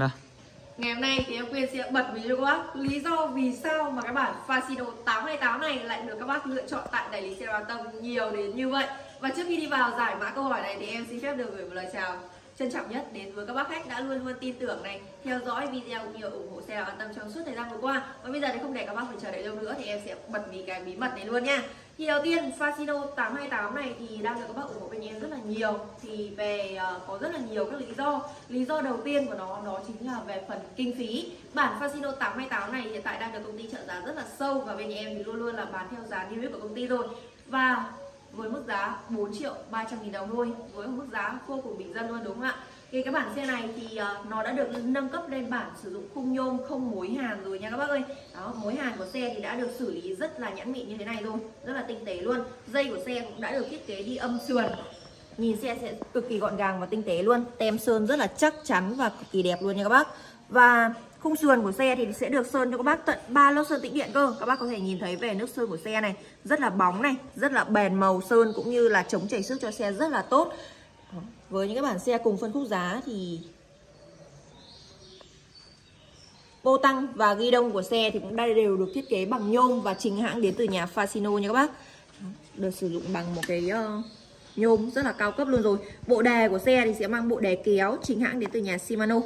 Nào. Ngày hôm nay thì em Quyên sẽ bật mí cho các bác lý do vì sao mà các bản Fasino 828 này lại được các bác lựa chọn tại đại lý xe Đoàn Tâm nhiều đến như vậy. Và trước khi đi vào giải mã câu hỏi này thì em xin phép được gửi một lời chào trân trọng nhất đến với các bác khách đã luôn luôn tin tưởng này, theo dõi video cũng như ủng hộ xe an tâm trong suốt thời gian vừa qua và bây giờ thì không để các bác phải chờ đợi lâu nữa thì em sẽ bật mí cái bí mật này luôn nha thì đầu tiên Fasino 828 này thì đang được các bác ủng hộ bên em rất là nhiều. Thì về uh, có rất là nhiều các lý do. Lý do đầu tiên của nó đó chính là về phần kinh phí. Bản Fasino 828 này hiện tại đang được công ty trợ giá rất là sâu và bên em thì luôn luôn là bán theo giá niêm yết của công ty rồi. Và với mức giá 4 triệu 300 nghìn đồng thôi với mức giá vô cùng bình dân luôn đúng không ạ? Thì cái bản xe này thì ờ, nó đã được nâng cấp lên bản sử dụng khung nhôm không mối hàn rồi nha các bác ơi. Đó mối hàn của xe thì đã được xử lý rất là nhãn mịn như thế này luôn, rất là tinh tế luôn. Dây của xe cũng đã được thiết kế đi âm sườn. Nhìn xe sẽ cực kỳ gọn gàng và tinh tế luôn tem sơn rất là chắc chắn và cực kỳ đẹp luôn nha các bác. Và khung sườn của xe thì sẽ được sơn cho các bác tận 3 lớp sơn tĩnh điện cơ. Các bác có thể nhìn thấy về nước sơn của xe này rất là bóng này rất là bền màu sơn cũng như là chống chảy xước cho xe rất là tốt với những cái bản xe cùng phân khúc giá thì Bô tăng và ghi đông của xe thì cũng đây đều được thiết kế bằng nhôm và chính hãng đến từ nhà Fasino nha các bác. Được sử dụng bằng một cái uh, nhôm rất là cao cấp luôn rồi. Bộ đề của xe thì sẽ mang bộ đề kéo chính hãng đến từ nhà Shimano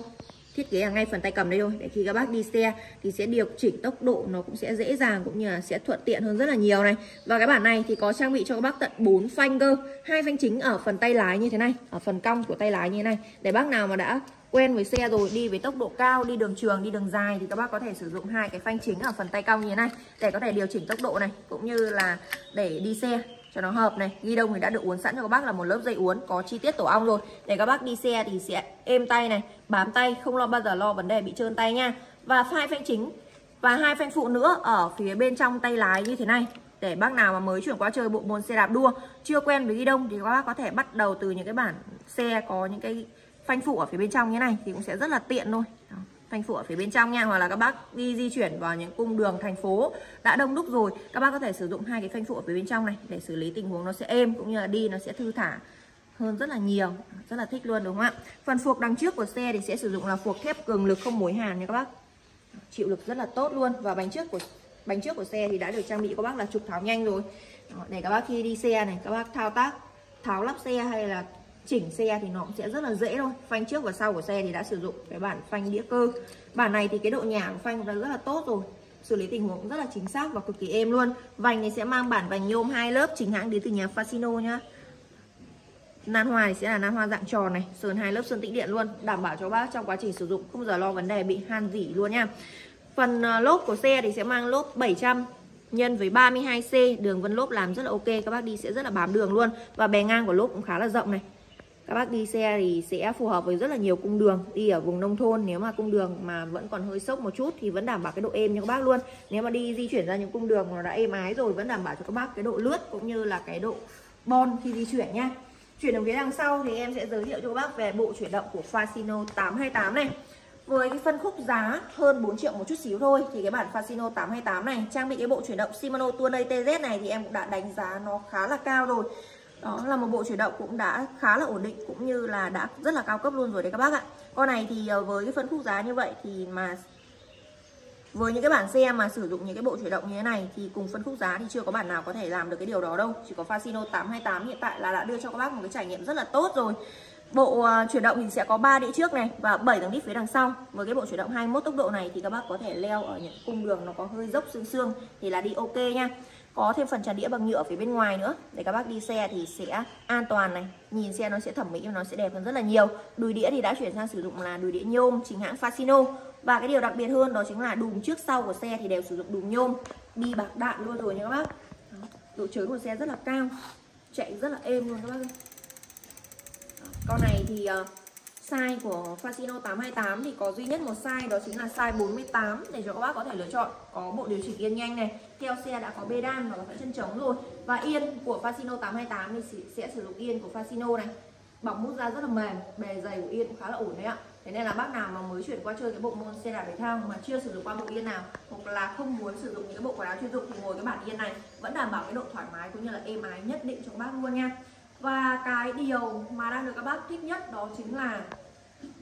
thiết kế ở ngay phần tay cầm đây thôi. Để khi các bác đi xe thì sẽ điều chỉnh tốc độ nó cũng sẽ dễ dàng cũng như là sẽ thuận tiện hơn rất là nhiều này. Và cái bản này thì có trang bị cho các bác tận 4 phanh cơ, hai phanh chính ở phần tay lái như thế này, ở phần cong của tay lái như thế này. Để bác nào mà đã quen với xe rồi, đi với tốc độ cao, đi đường trường, đi đường dài thì các bác có thể sử dụng hai cái phanh chính ở phần tay cong như thế này để có thể điều chỉnh tốc độ này, cũng như là để đi xe cho nó hợp này. Ghi đông thì đã được uốn sẵn cho các bác là một lớp dây uốn. Có chi tiết tổ ong rồi. Để các bác đi xe thì sẽ êm tay này, bám tay, không lo bao giờ lo vấn đề bị trơn tay nha. Và hai phanh chính và hai phanh phụ nữa ở phía bên trong tay lái như thế này. Để bác nào mà mới chuyển qua chơi bộ môn xe đạp đua, chưa quen với ghi đông thì các bác có thể bắt đầu từ những cái bản xe có những cái phanh phụ ở phía bên trong như này thì cũng sẽ rất là tiện thôi thành phanh ở phía bên trong nha, hoặc là các bác đi di chuyển vào những cung đường thành phố đã đông đúc rồi, các bác có thể sử dụng hai cái phanh phụ ở phía bên trong này để xử lý tình huống nó sẽ êm cũng như là đi nó sẽ thư thả hơn rất là nhiều. Rất là thích luôn, đúng không ạ? Phần phuộc đằng trước của xe thì sẽ sử dụng là phuộc thép cường lực không mối hàn nha các bác. Chịu lực rất là tốt luôn. Và bánh trước của, bánh trước của xe thì đã được trang bị các bác là trục tháo nhanh rồi. Để các bác khi đi xe này, các bác thao tác, tháo lắp xe hay là chỉnh xe thì nó cũng sẽ rất là dễ thôi. Phanh trước và sau của xe thì đã sử dụng cái bản phanh đĩa cơ. Bản này thì cái độ nhả của phanh cũng đã rất là tốt rồi. Xử lý tình huống cũng rất là chính xác và cực kỳ êm luôn. Vành này sẽ mang bản vành nhôm hai lớp chính hãng đến từ nhà Fasino nhá. Nan hoa thì sẽ là nan hoa dạng tròn này sườn hai lớp sơn tĩnh điện luôn. Đảm bảo cho bác trong quá trình sử dụng, không giờ lo vấn đề bị han dỉ luôn nha. Phần ờ, lốp của xe thì sẽ mang lốp 700 nhân với 32C đường vân lốp làm rất là ok, các bác đi sẽ rất là bám đường luôn. Và bề ngang của lốp cũng khá là rộng này các bác đi xe thì sẽ phù hợp với rất là nhiều cung đường. Đi ở vùng nông thôn, nếu mà cung đường mà vẫn còn hơi sốc một chút thì vẫn đảm bảo cái độ êm cho các bác luôn. Nếu mà đi di chuyển ra những cung đường mà nó đã êm ái rồi, vẫn đảm bảo cho các bác cái độ lướt cũng như là cái độ bon khi di chuyển nha. Chuyển đồng phía đằng sau thì em sẽ giới thiệu cho các bác về bộ chuyển động của Fasino 828 này. Với cái phân khúc giá hơn 4 triệu một chút xíu thôi thì cái bản Fasino 828 này, trang bị cái bộ chuyển động Shimano Tourney TZ này thì em cũng đã đánh giá nó khá là cao rồi đó là một bộ chuyển động cũng đã khá là ổn định cũng như là đã rất là cao cấp luôn rồi đấy các bác ạ. Con này thì ờ, với cái phân khúc giá như vậy thì mà với những cái bản xe mà sử dụng những cái bộ chuyển động như thế này thì cùng phân khúc giá thì chưa có bản nào có thể làm được cái điều đó đâu. Chỉ có Fasino 828 hiện tại là đã đưa cho các bác một cái trải nghiệm rất là tốt rồi. Bộ ờ, chuyển động thì sẽ có 3 đĩa trước này và 7 tầng đít phía đằng sau. Với cái bộ chuyển động 21 tốc độ này thì các bác có thể leo ở những cung đường nó có hơi dốc xương xương thì là đi ok nha có thêm phần tràn đĩa bằng nhựa phía bên ngoài nữa. Để các bác đi xe thì sẽ an toàn này. Nhìn xe nó sẽ thẩm mỹ và nó sẽ đẹp hơn rất là nhiều. Đùi đĩa thì đã chuyển sang sử dụng là đùi đĩa nhôm, chính hãng Fasino. Và cái điều đặc biệt hơn đó chính là đùm trước sau của xe thì đều sử dụng đùm nhôm. Đi bạc đạn luôn rồi nha các bác. Độ trớn của xe rất là cao. Chạy rất là êm luôn các bác ơi. Con này thì ờ, Size của Fasino 828 thì có duy nhất một size đó chính là size 48 để cho các bác có thể lựa chọn. Có bộ điều chỉnh yên nhanh này, theo xe đã có bê đan và có chân trống rồi. Và yên của Fasino 828 thì sẽ sử dụng yên của Fasino này. Bóng mút ra rất là mềm, bề dày của yên cũng khá là ổn đấy ạ. Thế nên là bác nào mà mới chuyển qua chơi cái bộ môn xe đạp thể thao mà chưa sử dụng qua bộ yên nào hoặc là không muốn sử dụng những cái bộ quần áo chuyên dụng thì ngồi cái bản yên này vẫn đảm bảo cái độ thoải mái cũng như là êm ái nhất định cho các bác luôn nha. Và cái điều mà đang được các bác thích nhất đó chính là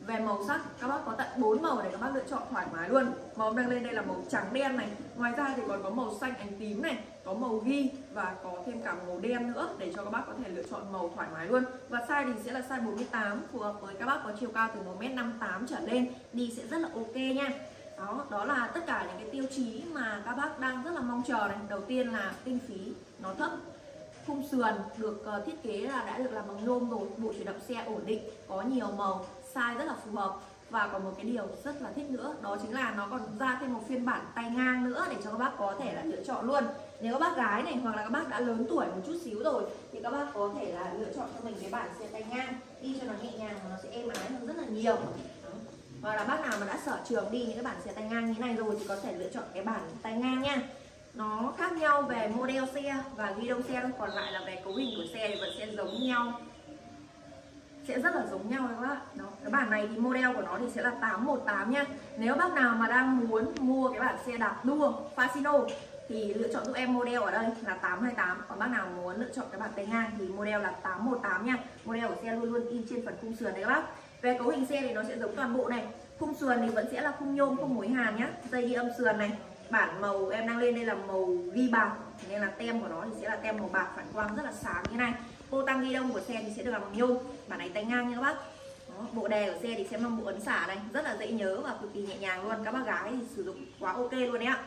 về màu sắc. Các bác có tận 4 màu để các bác lựa chọn thoải mái luôn. Màu đang lên đây là màu trắng đen này. Ngoài ra thì còn có màu xanh ánh tím này, có màu ghi và có thêm cả màu đen nữa để cho các bác có thể lựa chọn màu thoải mái luôn. Và size thì sẽ là size 48 phù hợp với các bác có chiều cao từ 1m58 trở lên, đi sẽ rất là ok nha. Đó đó là tất cả những cái tiêu chí mà các bác đang rất là mong chờ này. Đầu tiên là kinh phí nó thấp khung sườn được uh, thiết kế là đã được làm bằng nhôm rồi. Bộ chuyển động xe ổn định có nhiều màu size rất là phù hợp. Và còn một cái điều rất là thích nữa đó chính là nó còn ra thêm một phiên bản tay ngang nữa để cho các bác có thể là lựa chọn luôn. Nếu các bác gái này hoặc là các bác đã lớn tuổi một chút xíu rồi thì các bác có thể là lựa chọn cho mình cái bản xe tay ngang đi cho nó nhẹ nhàng và nó sẽ êm ái hơn rất là nhiều. Và là bác nào mà đã sở trường đi những cái bản xe tay ngang như này rồi thì có thể lựa chọn cái bản tay ngang nha nó khác nhau về model xe và ghi đông xe còn lại là về cấu hình của xe thì vẫn sẽ giống nhau. Sẽ rất là giống nhau các bác đó, cái bản này thì model của nó thì sẽ là 818 nha. Nếu bác nào mà đang muốn mua cái bản xe đạp đua Fasino thì lựa chọn giúp em model ở đây là 828 còn bác nào muốn lựa chọn cái bản tay ngang thì model là 818 nha. Model của xe luôn luôn in trên phần khung sườn đấy các bác. Về cấu hình xe thì nó sẽ giống toàn bộ này. Khung sườn thì vẫn sẽ là khung nhôm không mối hàn nhá. Dây đi âm sườn này bản màu em đang lên đây là màu ghi bạc nên là tem của nó thì sẽ là tem màu bạc phản quang rất là sáng như này. Cô tăng ghi đông của xe thì sẽ được làm bằng nhôm bản này tay ngang nha các bác. Đó, bộ đè của xe thì sẽ mang bộ ấn xả này rất là dễ nhớ và cực kỳ nhẹ nhàng luôn. Các bác gái thì sử dụng quá ok luôn đấy ạ.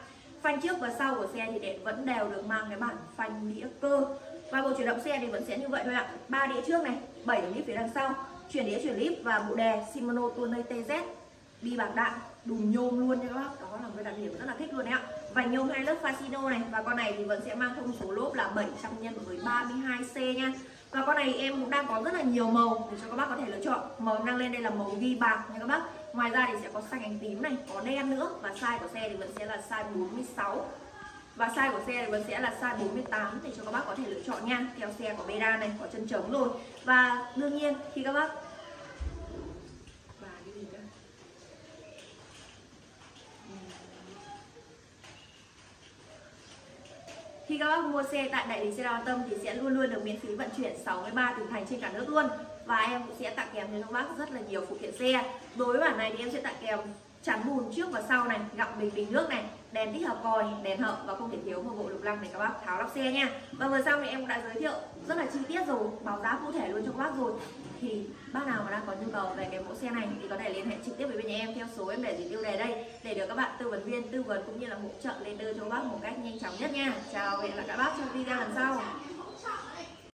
Phanh trước và sau của xe thì đệm vẫn đều được mang cái bản phanh đĩa cơ. Và bộ chuyển động xe thì vẫn sẽ như vậy thôi ạ. Ba đĩa trước này 7 đĩa phía đằng sau chuyển đĩa chuyển líp và bộ đè Shimano Tourney TZ bi bạc đạn, đùm nhôm luôn nha các bác. Đó là một cái đặc điểm rất là thích luôn đấy ạ. Vành nhôm hai lớp Fasino này, và con này thì vẫn sẽ mang thông số lốp là 700 nhân với 32C nha. Và con này em cũng đang có rất là nhiều màu để cho các bác có thể lựa chọn. Màu đang lên đây là màu ghi bạc nha các bác. Ngoài ra thì sẽ có xanh ánh tím này, có đen nữa. Và size của xe thì vẫn sẽ là size 46 và size của xe thì vẫn sẽ là size 48 để cho các bác có thể lựa chọn nha. Theo xe của Beda này, có chân trống rồi. Và đương nhiên, khi các bác các bác mua xe tại đại lý xe đào tâm thì sẽ luôn luôn được miễn phí vận chuyển 63 tỉnh thành trên cả nước luôn và em cũng sẽ tặng kèm cho các bác rất là nhiều phụ kiện xe. Đối với bản này thì em sẽ tặng kèm chắn bùn trước và sau này, gọng bình bình nước này, đèn tích hợp còi, đèn hậu và không thể thiếu một bộ lục lăng để các bác tháo lắp xe nha. Và vừa xong thì em cũng đã giới thiệu rất là chi tiết rồi, báo giá cụ thể luôn cho các bác rồi. Thì bác nào mà đang có nhu cầu về cái mẫu xe này thì có thể liên hệ trực tiếp với bên nhà em theo số em để dưới tiêu đề đây để được các bạn tư vấn viên tư vấn cũng như là hỗ trợ lên đơn cho các bác một cách nhanh chóng nhất nha. Chào hẹn gặp lại các bác trong video lần sau.